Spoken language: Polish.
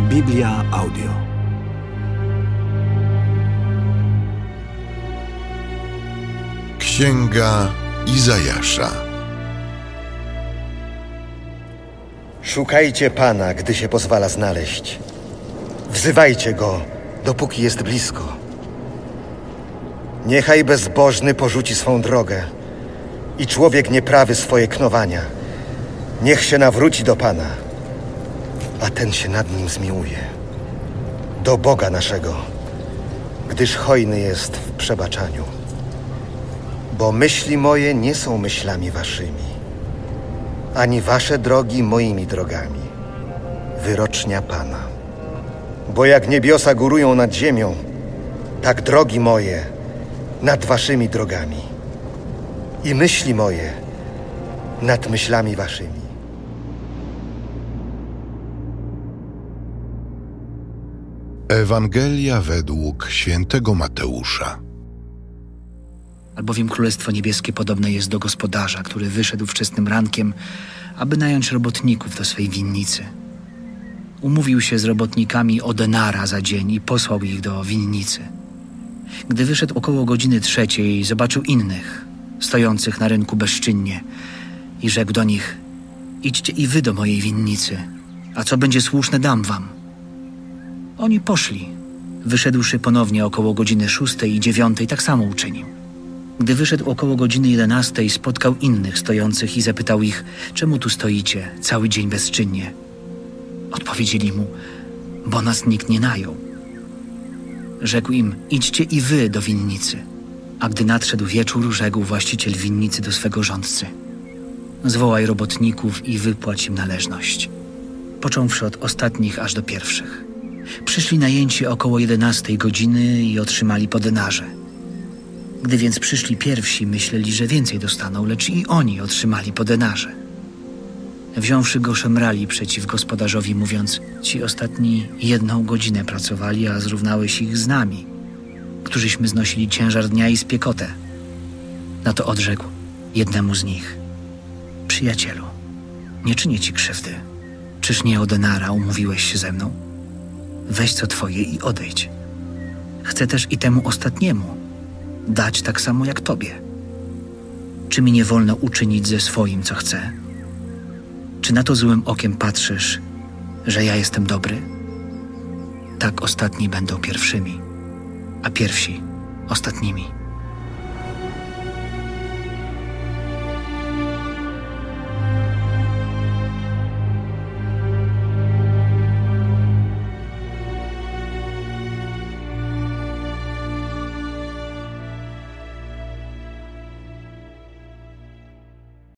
Biblia Audio. Księga Izajasza. Szukajcie Pana, gdy się pozwala znaleźć. Wzywajcie Go, dopóki jest blisko. Niechaj bezbożny porzuci swą drogę i człowiek nieprawy swoje knowania. Niech się nawróci do Pana, a ten się nad nim zmiłuje. Do Boga naszego, gdyż hojny jest w przebaczaniu. Bo myśli moje nie są myślami waszymi, ani wasze drogi moimi drogami. Wyrocznia Pana. Bo jak niebiosa górują nad ziemią, tak drogi moje nad waszymi drogami. I myśli moje nad myślami waszymi. Ewangelia według świętego Mateusza. Albowiem Królestwo Niebieskie podobne jest do gospodarza, który wyszedł wczesnym rankiem, aby nająć robotników do swej winnicy. Umówił się z robotnikami o denara za dzień i posłał ich do winnicy. Gdy wyszedł około godziny trzeciej, zobaczył innych, stojących na rynku bezczynnie i rzekł do nich: Idźcie i wy do mojej winnicy, a co będzie słuszne, dam wam. Oni poszli. Wyszedłszy ponownie około godziny szóstej i dziewiątej, tak samo uczynił. Gdy wyszedł około godziny jedenastej, spotkał innych stojących i zapytał ich, czemu tu stoicie cały dzień bezczynnie? Odpowiedzieli mu, bo nas nikt nie najął. Rzekł im, idźcie i wy do winnicy. A gdy nadszedł wieczór, rzekł właściciel winnicy do swego rządcy. Zwołaj robotników i wypłać im należność. Począwszy od ostatnich aż do pierwszych. Przyszli najęci około jedenastej godziny i otrzymali po denarze. Gdy więc przyszli pierwsi, myśleli, że więcej dostaną, lecz i oni otrzymali po denarze. Wziąwszy go, szemrali przeciw gospodarzowi, mówiąc: Ci ostatni jedną godzinę pracowali, a zrównałeś ich z nami, którzyśmy znosili ciężar dnia i spiekotę. Na to odrzekł jednemu z nich: Przyjacielu, nie czynię ci krzywdy. Czyż nie o denara umówiłeś się ze mną? Weź co twoje i odejdź. Chcę też i temu ostatniemu dać tak samo jak tobie. Czy mi nie wolno uczynić ze swoim, co chcę? Czy na to złym okiem patrzysz, że ja jestem dobry? Tak ostatni będą pierwszymi, a pierwsi ostatnimi.